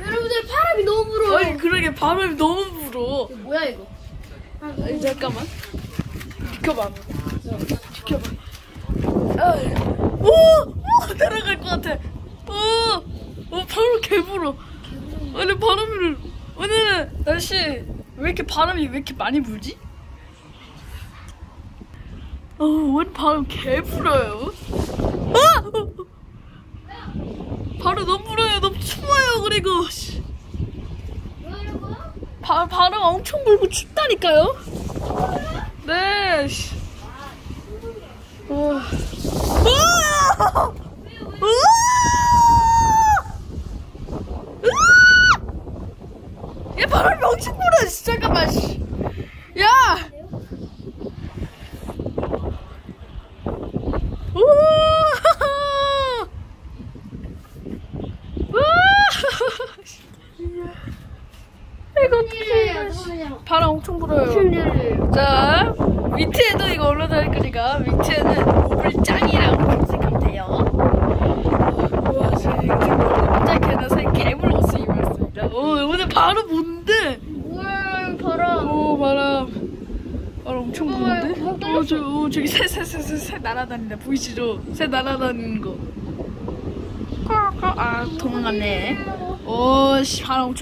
여러분들 바람이 너무 불어요. 아니 그러게 바람이 너무 불어. 뭐야 이거? 아, 아니, 잠깐만. 비켜봐. 비켜봐. 아, 오! 오! 날아갈 것 같아. 오! 오, 바로 개불어. 아니, 바람을, 오늘은 날씨, 왜 이렇게 바람이 왜 이렇게 많이 불지? 어, 오늘 바람 개 불어요. 아! 바람 너무 불어요. 너무 추워 요. 그리고, 씨. 바, 바람 엄청 불고 춥다니까요? 네, 씨. 어. 으아! 으아! 얘 바람이 엄청 불어, 씨. 잠깐만, 씨. 야! 우와! 우와! 이거 어떡해. 바람 엄청 불어요. 자, 밑에도 이거 올라다닐 거니까 밑에는 물장이라고 검색하면 돼요. 와, 걔는 새 개물 옷을 입었습니다. 오, 오늘 바람 뭔데? 우와 바람. 오, 바람. 바람 엄청. 부는데? 어, 저, 어, 저기 새, 새, 새, 새, 새 날아다닌다. 보이시죠? 새 날아다니는 거. 아, 도망갔네. 오, 씨, 바람 엄청